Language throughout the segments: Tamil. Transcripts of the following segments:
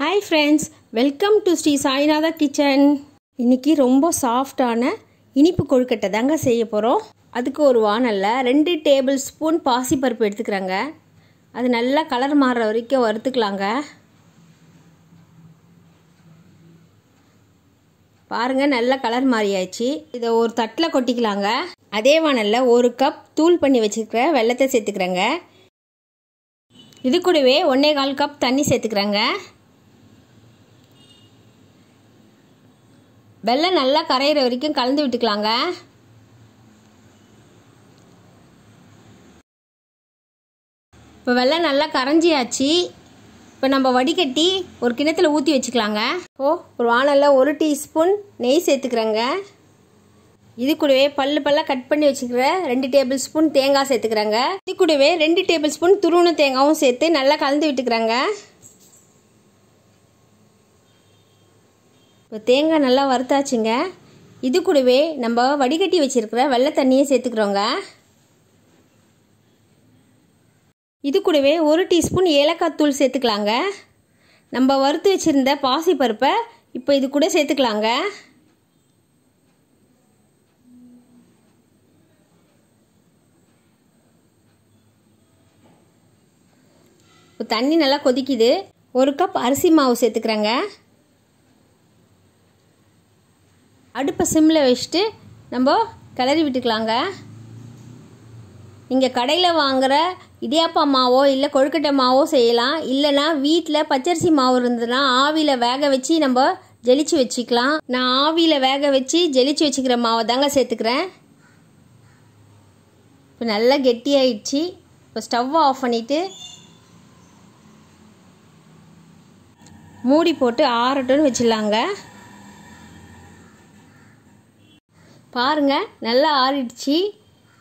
Hi friends welcome to Sri Sainatha kitchen இன்னைக்கு ரொம்ப சாஃப்டான இனிப்பு கொழுக்கட்டை தாங்க செய்ய போகிறோம் அதுக்கு ஒரு வானல்ல ரெண்டு டேபிள் ஸ்பூன் பாசிப்பருப்பு எடுத்துக்கிறாங்க. அது நல்லா கலர் மாறுற வரைக்கும் வறுத்துக்கலாங்க. பாருங்கள் நல்ல கலர் மாறியாச்சு. இதை ஒரு தட்டில் கொட்டிக்கலாங்க. அதே வானலில் ஒரு கப் தூள் பண்ணி வச்சுருக்கிற வெள்ளத்தை சேர்த்துக்கிறேங்க. இது கூடவே ஒன்றே கால் கப் தண்ணி சேர்த்துக்கிறேங்க. வெள்ளம் நல்லா கரையிற வரைக்கும் கலந்து விட்டுக்கலாங்க. இப்போ வெள்ளம் நல்லா கரைஞ்சியாச்சு. இப்போ நம்ம வடிகட்டி ஒரு கிணத்துல ஊற்றி வச்சுக்கலாங்க. ஓ ஒரு வானலில் ஒரு டீஸ்பூன் நெய் சேர்த்துக்கிறேங்க. இது கூடவே பல்லு பல்லாக கட் பண்ணி வச்சுக்கிற ரெண்டு டேபிள் ஸ்பூன் தேங்காய் சேர்த்துக்கிறேங்க. இது கூடவே ரெண்டு டேபிள் ஸ்பூன் துருவண தேங்காயும் சேர்த்து நல்லா கலந்து விட்டுக்கிறேங்க. இப்போ தேங்காய் நல்லா வறுத்தாச்சுங்க. இது கூடவே நம்ம வடிகட்டி வச்சுருக்கிற வெள்ளை தண்ணியை சேர்த்துக்கிறோங்க. இது கூடவே ஒரு டீஸ்பூன் ஏலக்காய் தூள் சேர்த்துக்கலாங்க. நம்ம வறுத்து வச்சுருந்த பாசி பருப்பை இப்போ இது கூட சேர்த்துக்கலாங்க. இப்போ தண்ணி நல்லா கொதிக்குது. ஒரு கப் அரிசி மாவு சேர்த்துக்கிறேங்க. அடுப்பை சிம்மில் வச்சுட்டு நம்ம கிளறி விட்டுக்கலாங்க. நீங்கள் கடையில் வாங்குகிற இடியாப்பா மாவோ இல்லை கொழுக்கட்டை மாவோ செய்யலாம். இல்லைனா வீட்டில் பச்சரிசி மாவு இருந்ததுன்னா ஆவியில் வேக வச்சு நம்ம ஜெலிச்சு வச்சுக்கலாம். நான் ஆவியில் வேக வச்சு ஜெலிச்சு வச்சுக்கிற மாவை தாங்க சேர்த்துக்கிறேன். இப்போ நல்லா கெட்டியாயிடுச்சு. இப்போ ஸ்டவ்வை ஆஃப் பண்ணிவிட்டு மூடி போட்டு ஆறட்டும்னு வச்சிடலாங்க. பாருங்க நல்லா ஆறிடுச்சு.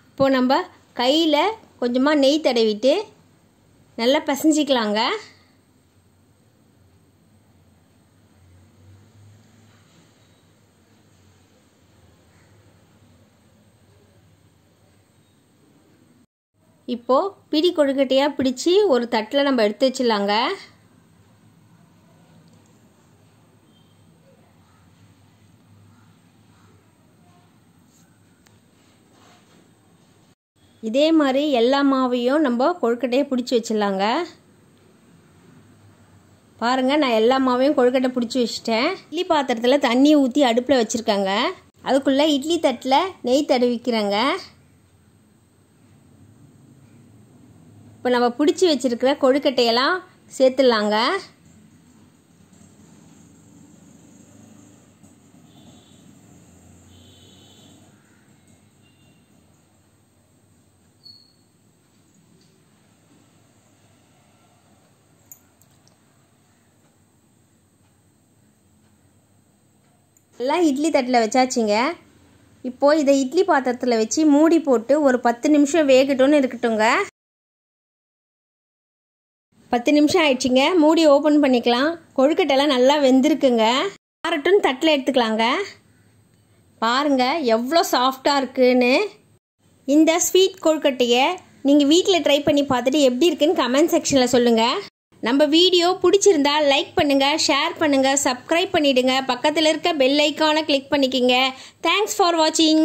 இப்போது நம்ம கையில் கொஞ்சமாக நெய் தடவிட்டு நல்லா பசஞ்சிக்கலாங்க. இப்போது பிடி கொழுக்கட்டையாக பிடிச்சி ஒரு தட்டில் நம்ம எடுத்து வச்சிடலாங்க. இதே மாதிரி எல்லா மாவையும் நம்ம கொழுக்கட்டையை பிடிச்சி வச்சிடலாங்க. பாருங்கள் நான் எல்லா மாவையும் கொழுக்கட்டை பிடிச்சி வச்சிட்டேன். இட்லி பாத்திரத்தில் தண்ணி ஊற்றி அடுப்பில் வச்சுருக்காங்க. அதுக்குள்ளே இட்லி தட்டில் நெய் தடவிக்கிறேங்க. இப்போ நம்ம பிடிச்சி வச்சுருக்கிற கொழுக்கட்டையெல்லாம் சேர்த்துடலாங்க. எல்லாம் இட்லி தட்டில் வச்சாச்சுங்க. இப்போது இதை இட்லி பாத்திரத்தில் வச்சு மூடி போட்டு ஒரு பத்து நிமிஷம் வேகட்டும்னு இருக்கட்டுங்க பத்து நிமிஷம் ஆயிடுச்சுங்க. மூடி ஓப்பன் பண்ணிக்கலாம். கொழுக்கட்டெல்லாம் நல்லா வெந்திருக்குங்க. ஆறட்டுன்னு தட்டில் எடுத்துக்கலாங்க. பாருங்கள் எவ்வளோ சாஃப்டாக இருக்குன்னு. இந்த ஸ்வீட் கொழுக்கட்டையை நீங்கள் வீட்டில் ட்ரை பண்ணி பார்த்துட்டு எப்படி இருக்குன்னு கமெண்ட் செக்ஷனில் சொல்லுங்கள் நம்ம வீடியோ பிடிச்சிருந்தா லைக் பண்ணுங்கள் ஷேர் பண்ணுங்கள் சப்ஸ்கிரைப் பண்ணிவிடுங்க பக்கத்தில் இருக்க பெல் ஐக்கானை கிளிக் பண்ணிக்கிங்க. தேங்க்ஸ் ஃபார் வாட்சிங்